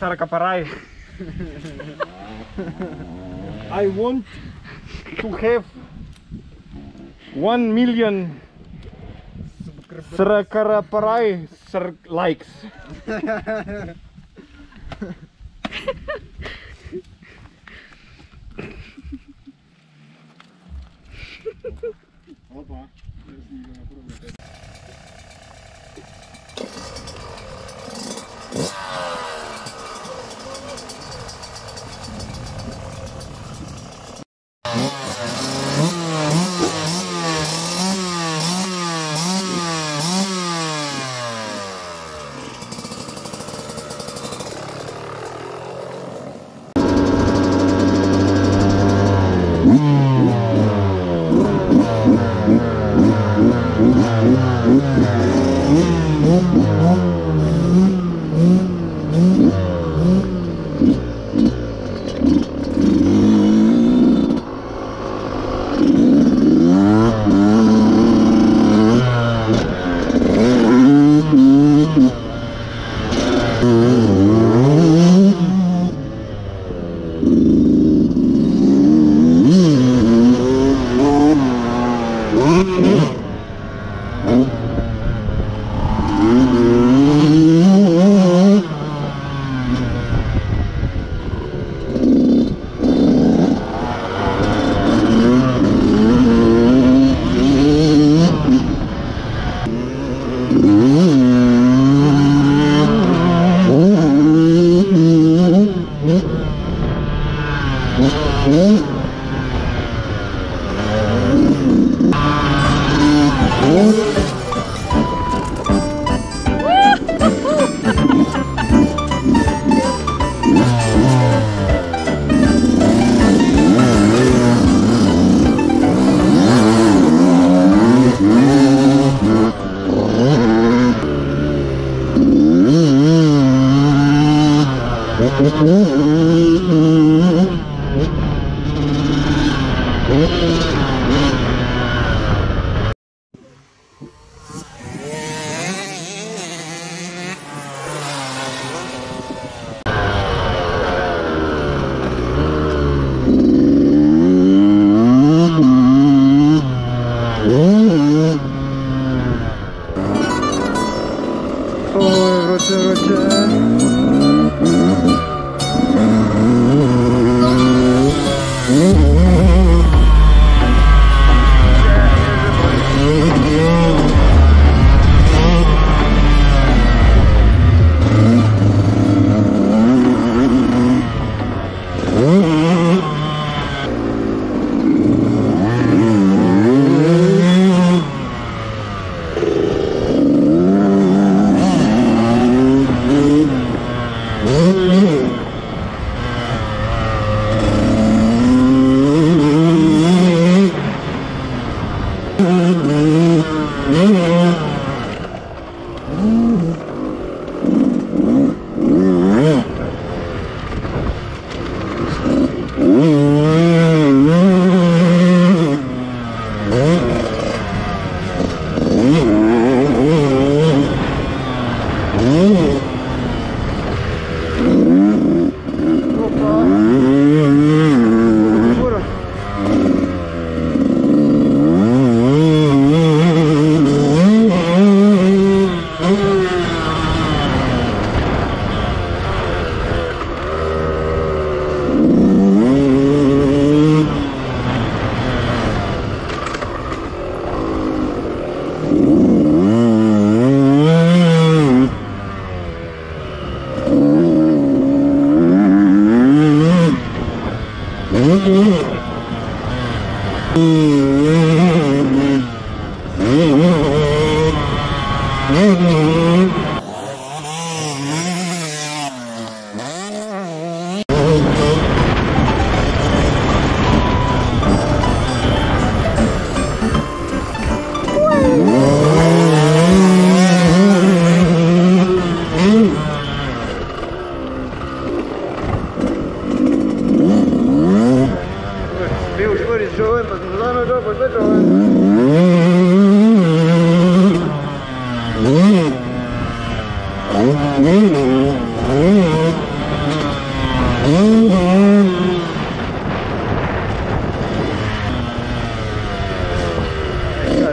Please Sarakaparai. I want to have one million Sarakaraparai sar likes. うん。Mm-hmm.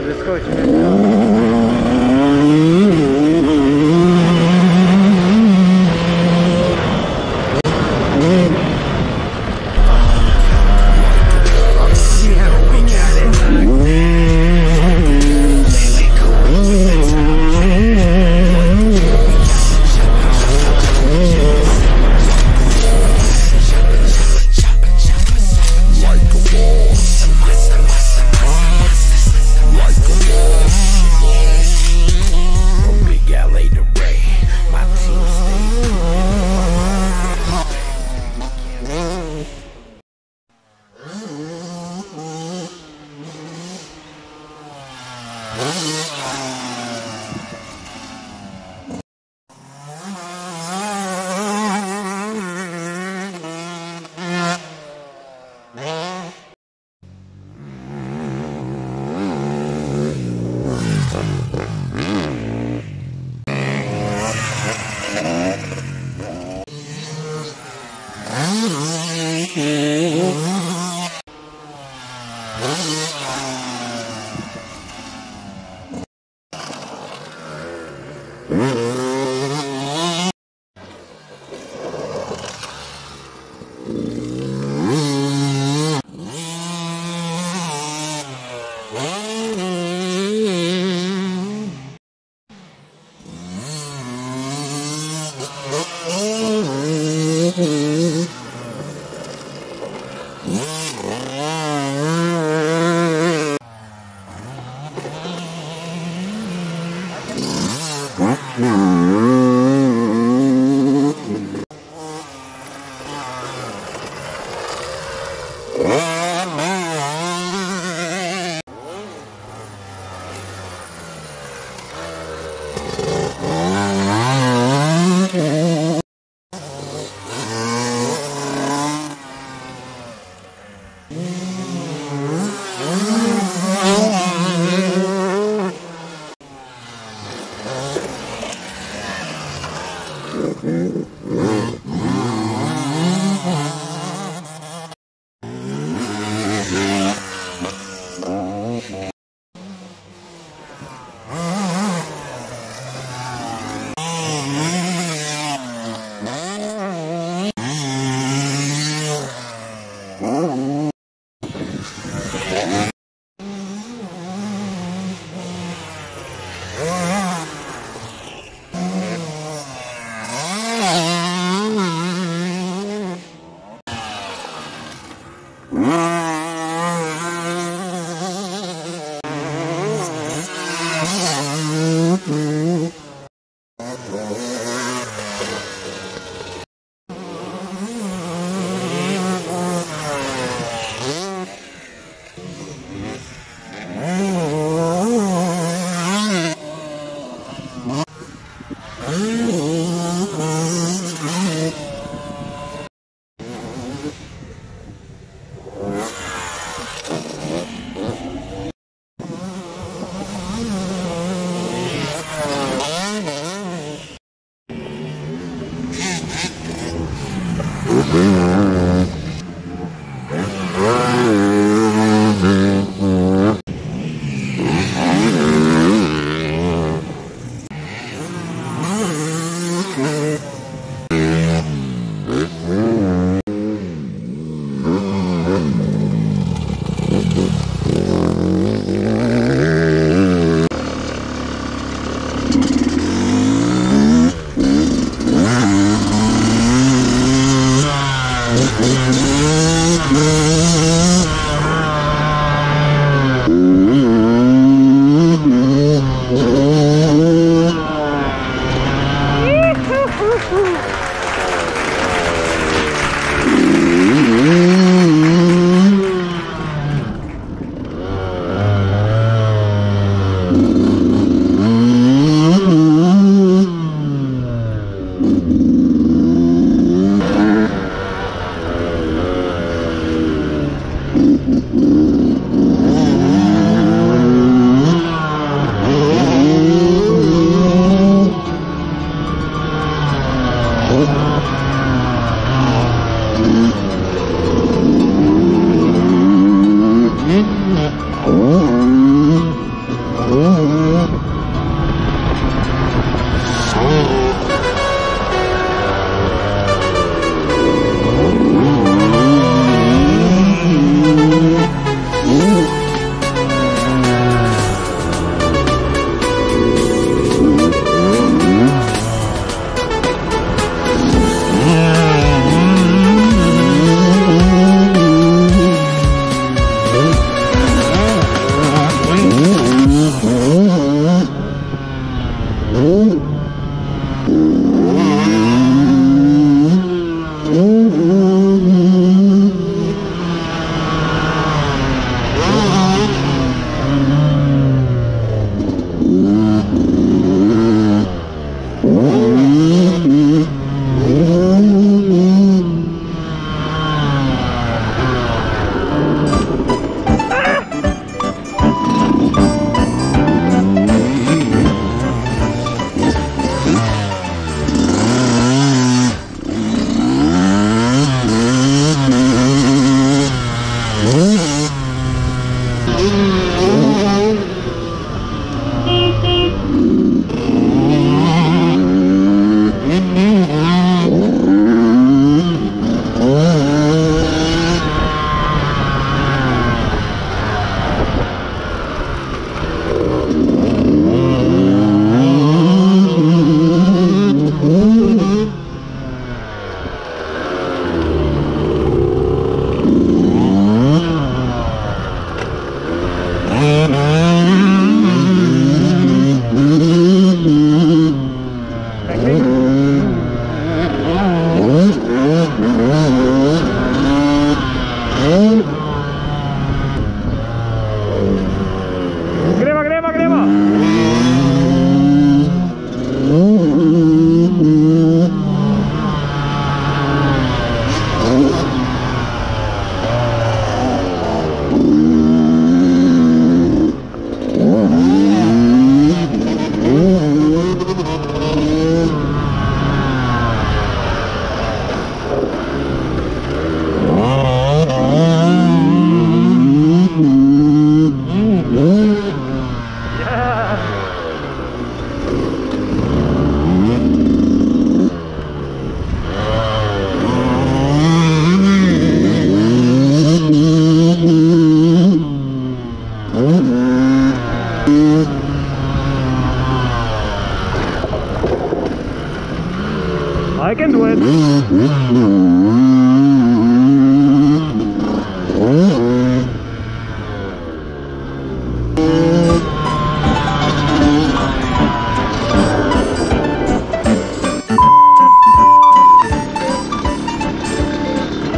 без скотча. you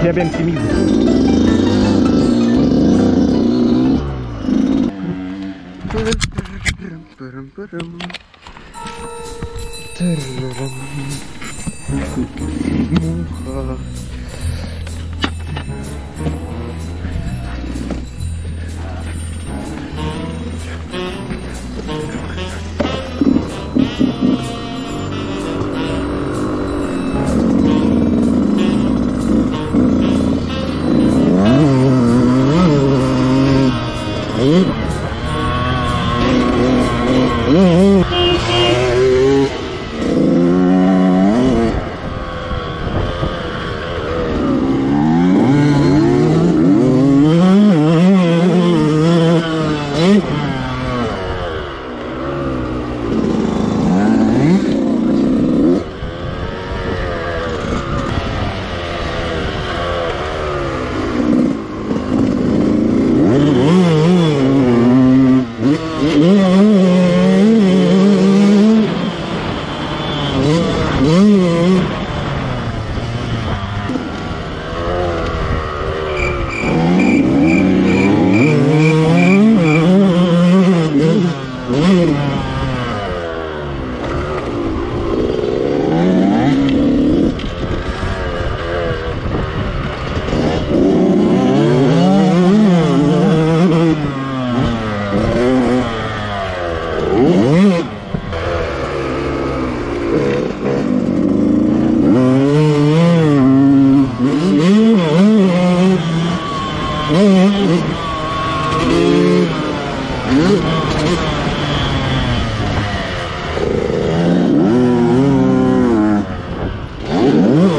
que é bem tímido. Param. Mm-hmm. Mm-hmm.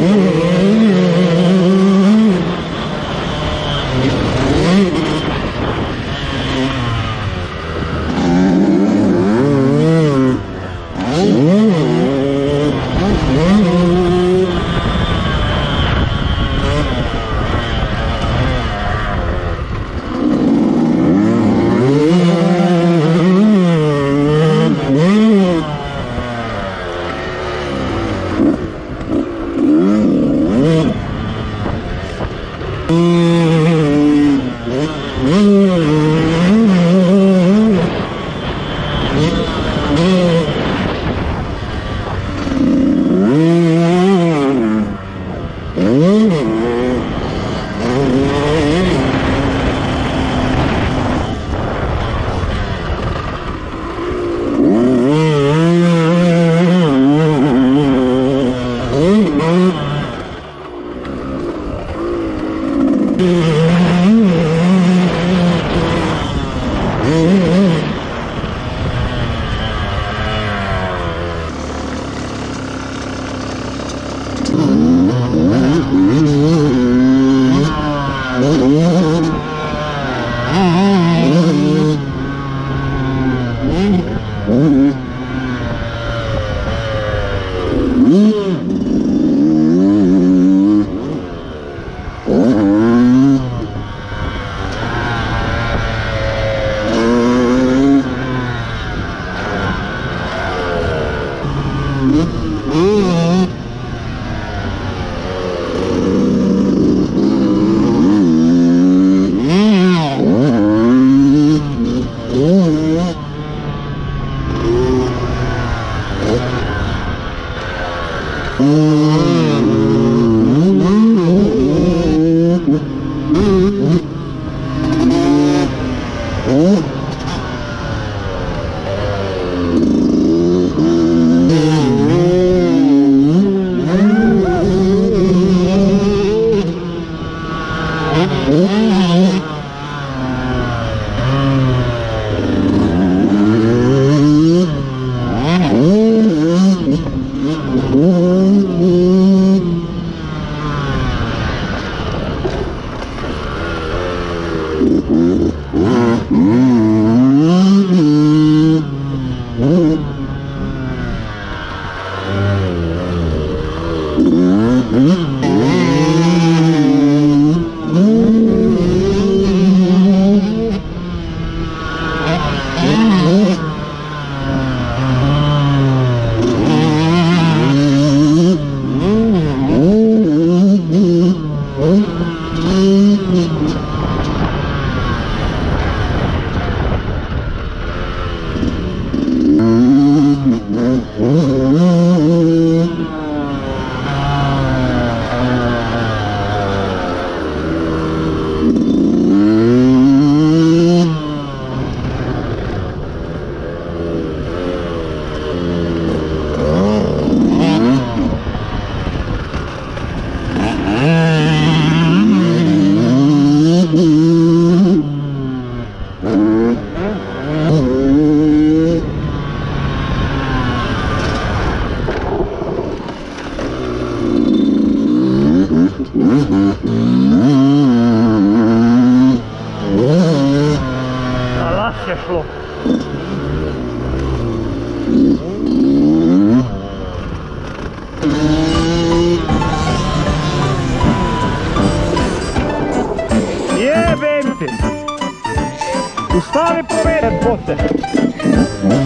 Mm-hmm. Mm-hmm. Mm-hmm. Putin. Ustali povedat poslije.